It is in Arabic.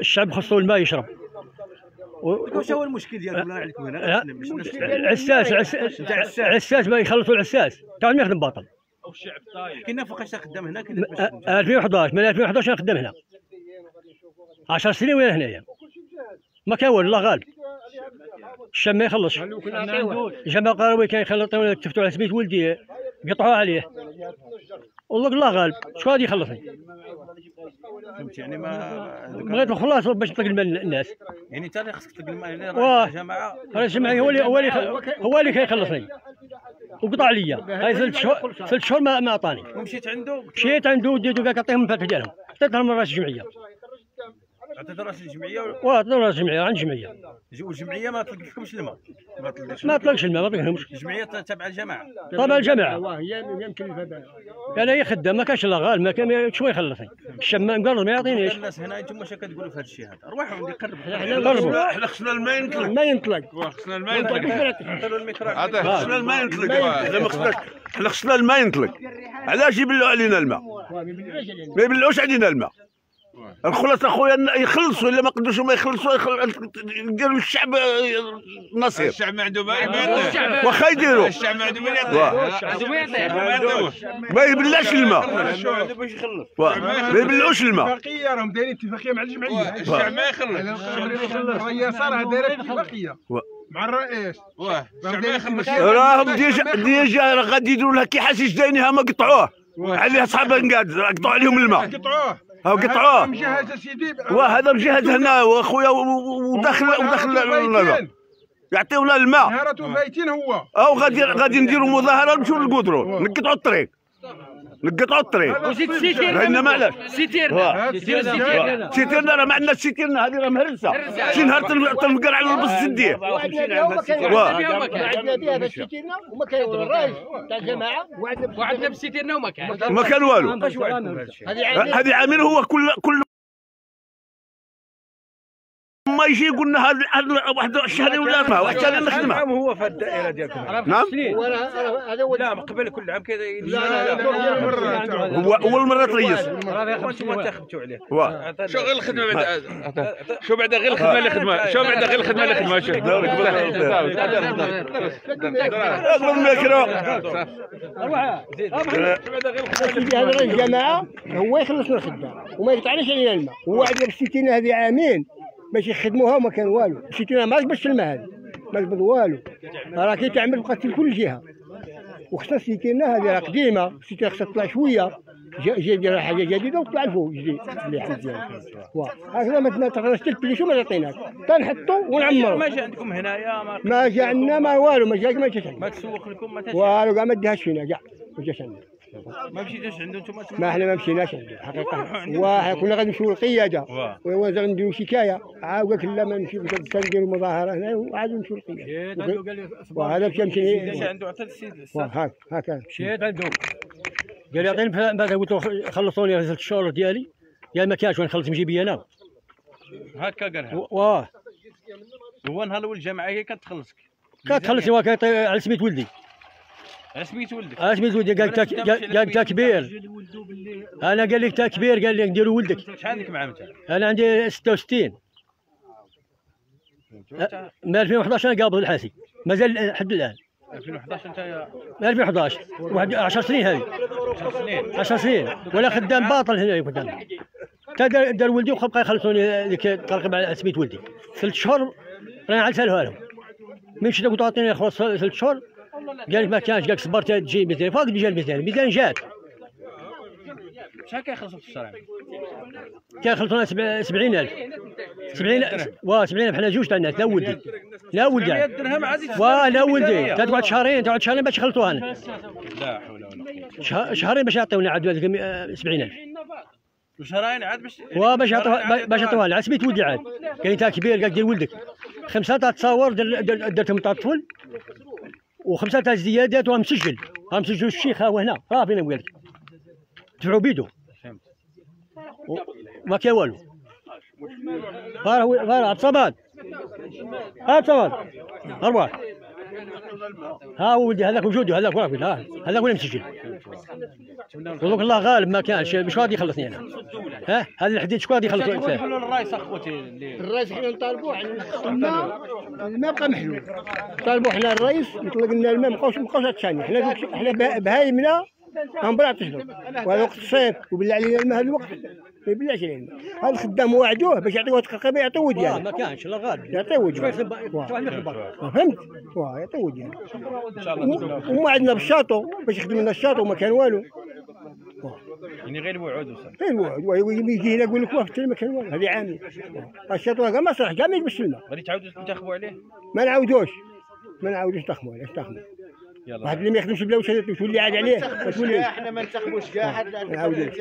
الشعب خصو الماء يشرب. و- واش هو المشكل ديالكم الله عليكم هنا. العساس العساس العساس ما يخلصوا العساس. تعال ما يخدم باطل كاين فوقاش خدام هنا؟ آ- 2011 من 2011 أنا خدام هنا. 10 سنين وأنا هنايا؟ ما كان والو الله غالب. الشام ما يخلصش. جماعة قروي كان يخلطوا يتفتوا على سميت ولدي قطعوا عليه. والله الله غالب. شو غادي يخلصني فهمت يعني ما بغيت الخلاص باش نطلق المال للناس يعني انت اللي خصك تلقى الماء اللي واه. راه جماعة. رئيس الجمعية هو اللي هو اللي هو اللي كيخلصني وقطع عليا هاي ثلاث شهور ثلاث شهور ما ما عطاني ومشيت عنده؟ مشيت عنده وديته قال كعطيهم المفاتيح ديالهم. عطيتهم من راس الجمعيه عطيت راس الجمعيه واه راس الجمعيه عند الجمعيه والجمعيه ما تلقيكمش الماء. ما طلقش الماء ما طلقهمش الجمعيه تابعه الجماعة. طبعا الجماعة. هي هي مكلفه أنا هي خدام ما كانش لا غال ما كان شوي يخلصني الشمام قال ما يعطينيش الناس هنا أنتم واش كتقولوا في هذا الشيء هذا؟ روحوا عندي قرب قربوا. إحنا خصنا الماء ينطلق. ما ينطلق. خصنا الماء ينطلق. خصنا الماء ينطلق. إحنا ما خصناش إحنا خصنا الماء ينطلق. علاش يبلعوا علينا الماء؟ ما يبلعوش علينا الماء. الخلاص أخويا يخلصوا إلا ما قدروش ما يخلصوا يخل- يديروا الشعب نصير. الشعب ما عنده ما يعطيه واخا يديروا. الشعب ما عنده ما. يعطيه ما يبلعش الماء. ما يبلعوش الماء. اتفاقية راهم دايرين اتفاقية مع الجمعية. الشعب ما يخلص. الرئيسه راه دايرة اتفاقية. مع الرئيس. واه الشعب ما يخلص. راهم ديجا ديجا غادي يديروا لها كي حاسس داينها ما قطعوه. عليه اصحاب نقاد قطعوا عليهم الماء. قطعوه. ها قطعوه. مجهز سيدي وهذا مجهز هنا واخويا وداخل وداخل. يعطيونا الماء. نهارته فايتين هو. أو غادي غادي نديروا مظاهرة نمشيو للقدرون نقطعوا الطريق. نقطعوا الطريق وزيد سيتير. لأن معلاش سيتيرنا دير سيتيرنا سيتيرنا راه ما عندناش سيتيرنا هذه راه مهرسة. شي نهار تن- تنفقر على البص تديه وعدنا بها باش سيتيرنا وما كان تاع الجماعة. وعدنا بسيتيرنا وما كان ما كان والو. هذه عامل هو كل كل ما يجي يقول لنا هذا واحد شهرين ولا اربعه واحد شهرين نخدمها عام هو في الدائره ديالكم نعم وأنا هذا هو لا قبل كل عام كذا لا لا لا مرة هو اول مره تريس وأنتم انتخبتوا عليه. شو غير الخدمه بعد شو بعد غير الخدمه اللي خدمه شو بعد غير الخدمه اللي خدمه شو اقبل الميكرو سيدي هذا الجماعه هو يخلصنا الخدمه وما يقطعناش علينا الماء هو عندنا السيتينا هذه عامين باش يخدموها وما كان والو. السيتينا ما باش الماء ما تقبض والو. راه كي تعمل بقات في كل جهة. وخصها السيتينا هذه راه قديمة. السيتينا خصها تطلع شوية. جا جا دير حاجة جديدة وطلع لفوق جديد. اللي حد ديالها هكذا ما تقدرش تلبلي شو ما تعطيناك تنحطو ونعمرو. ما جا عندكم هنايا ما جا عندنا ما والو. ما جاك ما جاش ما تسوق لكم ما. والو كاع ما ديهاش فينا. كاع ما جاش عندنا. ما مشيتوش عنده أنتم ما إحنا ما مشيناش عنده حقيقة. واه كنا غادي نمشيو للقيادة. واه. ووزا نديرو شكاية. عاود قالك لا ما نمشيو نديرو مظاهرة هنا وعاد نمشيو للقيادة. وهذا مشى جا مشي عنده حتى السيد هاك هكا مشيت عنده قال لي عطيني بعد قلت له خلصوني ثلاث شهور ديالي. قال ما كانش ونخلص من جيبي أنا. هكا قالها. واه هو نهار الأول الجمعيه هي كتخلصك. كيعطي على سميت ولدي. سميت ولدك؟ على سميت ولدي؟ قال تا كبير أنا قال لك تا كبير قال لي نديرو ولدك. شحال عندك مع متى؟ أنا عندي 66 من 2011 أنا قابض الحاسي مازال لحد الآن. 2011 انت يا من 2011 واحد 10 سنين هذه. 10 سنين. 10 سنين. ولا خدام باطل هنا قدام تا دار ولدي وبقى يخلصوني ديك ترقب على سميت ولدي. ثلاث شهور راني عاد سالوها لهم. من شتا قلت أعطيني خلاص ثلاث شهور قال ما كانش قال لك صبرت تجي 200 فاق جا 200 200 جات. شحال كيخلصوا في الشهر كيخلصونا 70000 70 واه 70000 حنا جوج تاع الناس. لا ولدي. لا ولدي. 100 درهم عاد واه لا ولدي. تقعد شهرين تقعد شهرين باش يخلطوها أنا لا حول ولا قوة. شه- شهرين باش يعطيونا عاد هذيك 70000 وشهرين عاد باش واه باش يعطوها باش يعطوها لنا سميت ولدي عاد. قال لي انت كبير قال دير ولدك. خمسة تاع تصاور در- در- درتهم تاع الطفل. وخمسة تاع الزيادات وهم مسجل هم مسجل الشيخ هو هنا. راه فينا قال لك دفعوا بيدو ما كان والو. غير غير عبد الصمد. عبد الصمد. أرواح. ها ولدي هذاك وجودي هذاك واقف ها هذاك وين مسجل؟ ودوك الله غالب ما كانش شكون غادي يخلصني أنا؟ ها هذا الحديد شكون غادي يخلص فيه للرئيس أخوتي اللي الرئيس حنا نطالبوا على الماء. الماء بقى محلول. طالبوا حنا الرئيس يطلق لنا الماء ما بقاوش ما بقاوش حنا حنا به- بهايمنا غنبرا تشرب وهذا وقت الصيف وبالله علينا الماء هذا الوقت ما يبلعش علينا هذا الخدام وعدوه باش يعطيوه تقريبا يعطيوه واه ديالو ما كانش الله غالب. شوية خدمة. فهمت واه يعطيوه ديالو ان شاء الله و- وما عندنا بالشاطو باش يخدم لنا الشاطو وما كان والو. يعني غير الوعود وصل. غير الوعد ويجي هنا يقول لك واه ما كان والو. هذه عامي. الشاطو كاع ما كاع ما يجبش الماء غادي تعاودوا تنتخبوا عليه؟ ما نعاودوش. ما نعاودوش نخدموا عليه يلا واحد اللي ما يخدمش بلا وش تولي عاد عليه ما توليش إحنا ما ننتخبوش كاع حد نعاودوش